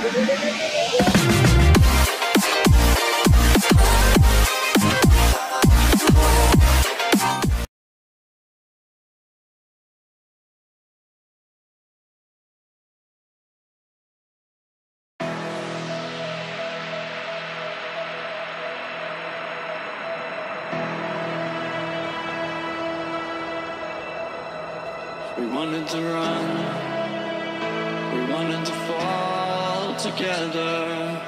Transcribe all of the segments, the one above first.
We wanted to run, we wanted to fall together.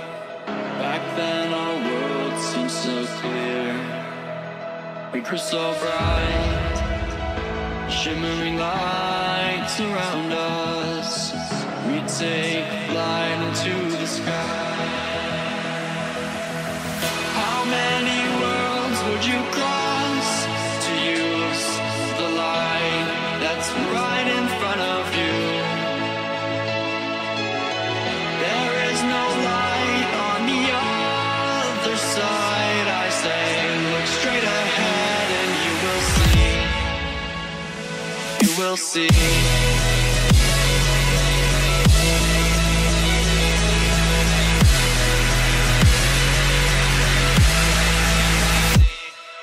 Back then, our world seemed so clear. We were so bright, shimmering lights around us. We take flight into the sky. Will see.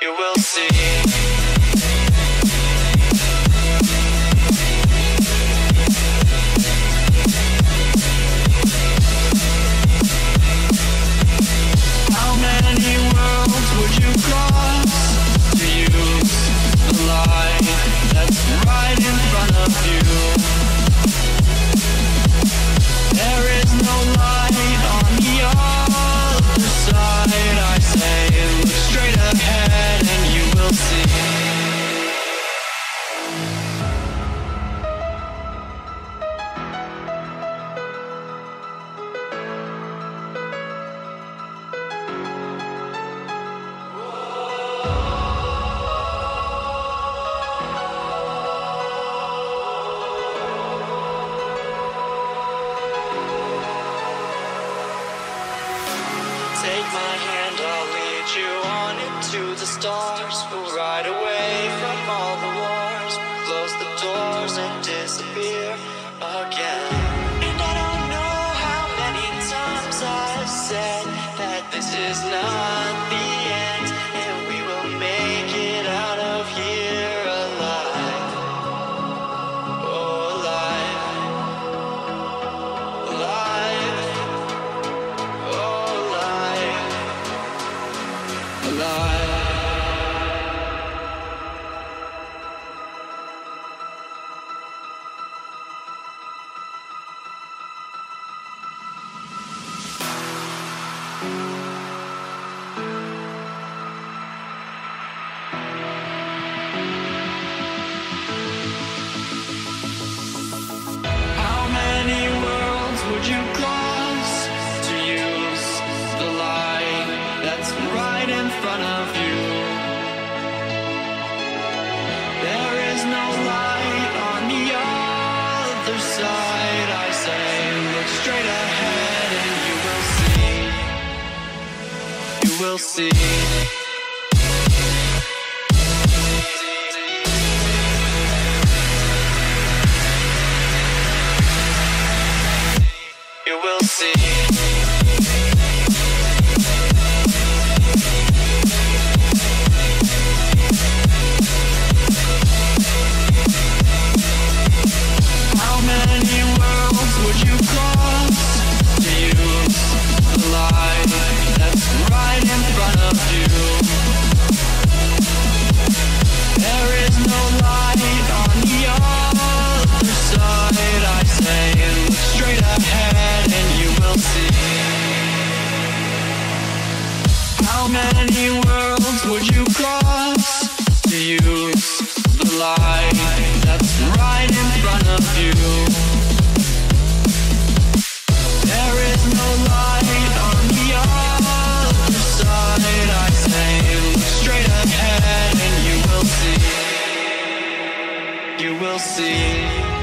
You will see. My hand, I'll lead you on into the stars. We'll ride away from all the wars. Close the doors and disappear again. And I don't know how many times I've said that this is not I say, look straight ahead and you will see. You will see. Many worlds would you cross to the light that's right in front of you? There is no light on the other side. I say, look straight ahead and you will see. You will see.